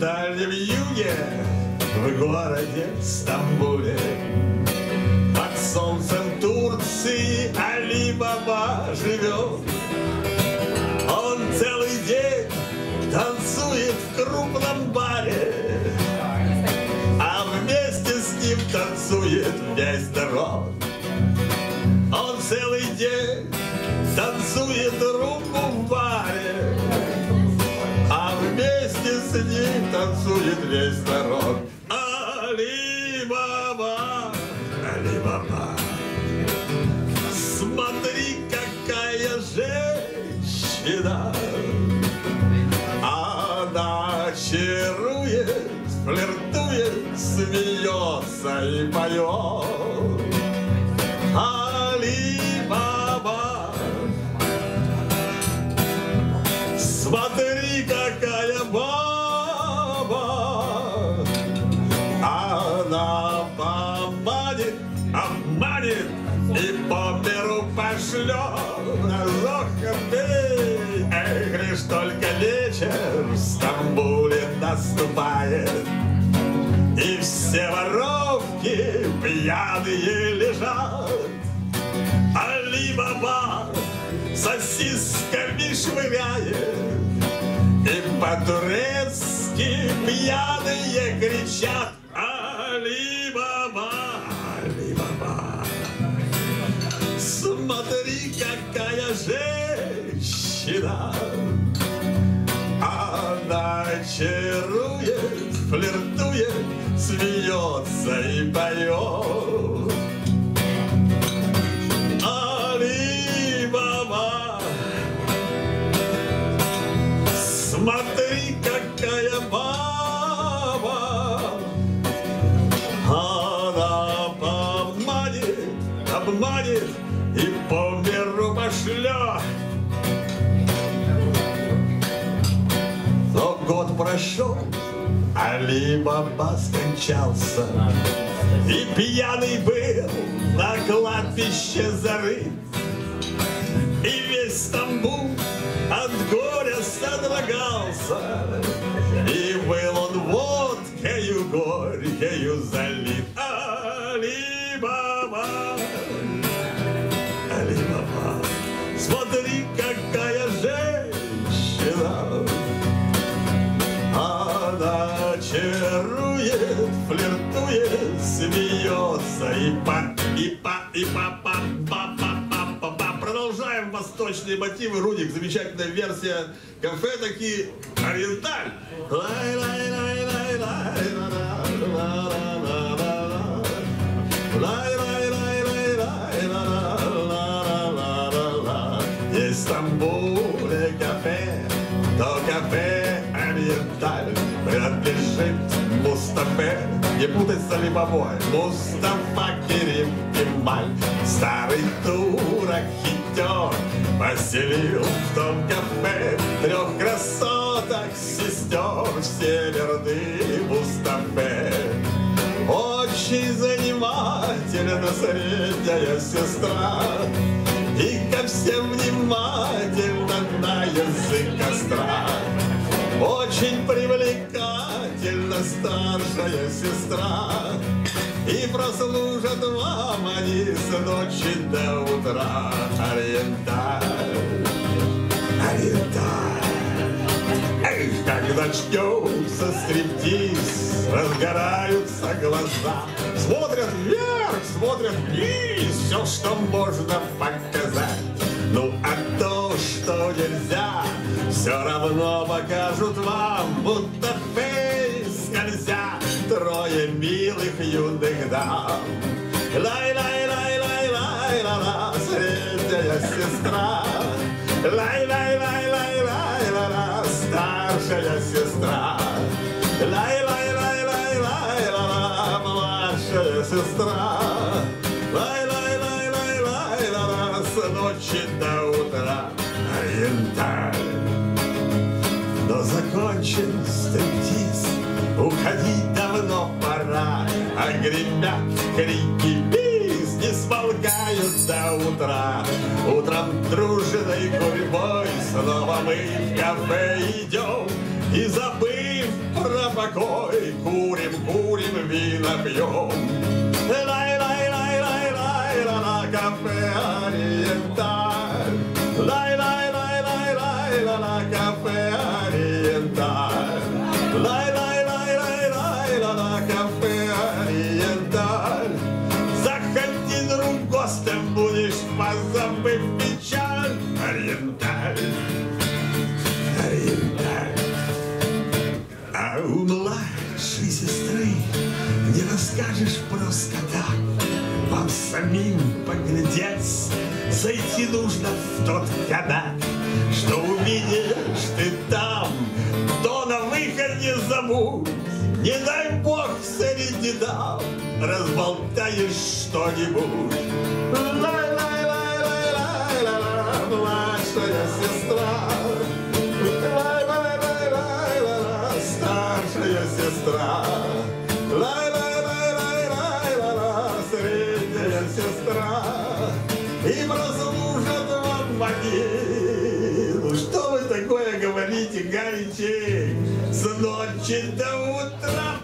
дальнем юге, в городе Стамбуле. Под солнцем Турции Али-Баба живет. Он целый день танцует в крупном баре, а вместе с ним танцует весь народ. Он целый день танцует руку с ним танцует весь народ. Али-Баба, Али-Баба, смотри, какая женщина. Она чарует, флиртует, смеется и поет. Али-Баба, смотри, какая баба. Пьяные лежат. Али-Баба сосисками швыряет. И по-турецки пьяные кричат Али-Баба, Али-Баба Смотри, какая женщина флиртует, смеется и поет. Али-Баба Смотри, какая баба. Она поманит, обманет И по миру пошлет Но прошел, Али-Баба скончался И пьяный был на кладбище зарыт и весь Стамбул от горя содрогался. И был он водкою горькою залит. Али-Баба, Али-Баба, смотри, чарует, флиртует, смеется и по, и по, и по, па, па, па, па, па, па. Продолжаем восточные мотивы. Рудик, замечательная версия кафе такие ориенталь. Лай, лай, лай, лай, лай, ла, ла, ла, ла, ла, ла, ла. Лай, лай, лай, лай, лай, ориенталь принадлежит Мустафе. Не путай с Алибабой. Мустафа Керим Кемаль, старый турок хитер, поселил в том кафе трех красоток сестер. Все верны Мустафе. Очень занимательна средняя сестра И ко всем внимательно на язык остра Очень привлекательна старшая сестра И прослужат вам они с ночи до утра Ориенталь, ориенталь Эх, как начнется стриптиз, разгораются глаза. Смотрят вверх, смотрят вниз, все, что можно показать. Ну, а то, что нельзя, все равно покажут вам, будто бы вскользь, а трое милых юных дам. Лай-лай-лай-лай-лай-ла-ла, средняя сестра. Лай-лай-лай-лай-лай-ла-ла, старшая сестра. Лай-лай-лай-лай-лай-ла-ла, младшая сестра. Лай-лай-лай-лай-лай-ла-ла, с ночи уходить давно пора, А гремят крики бис, не смолкают до утра. Утром дружной гурьбой снова мы в кафе идем, И забыв про покой, курим, курим, вина пьем. Лай, лай, лай, лай, лай, ла, ла, кафе ориенталь. Лай, лай, лай, лай, лай, ла, ла, кафе ориенталь. Будешь, позабыв печаль. Ориенталь, ориенталь. А у младшей сестры не расскажешь просто так. Вам самим поглядеть, зайти нужно в тот кабак, что увидишь ты там, то на выходе забудь. Не дай бог среди дам разболтаешь что-нибудь. Сестра. Лай-лай-лай-лай-ла-ла, старшая сестра. Лай-лай-лай-лай-лай-ла-ла, средняя сестра. И прослужат вам могилу. Что вы такое говорите, горячей? С ночи до утра.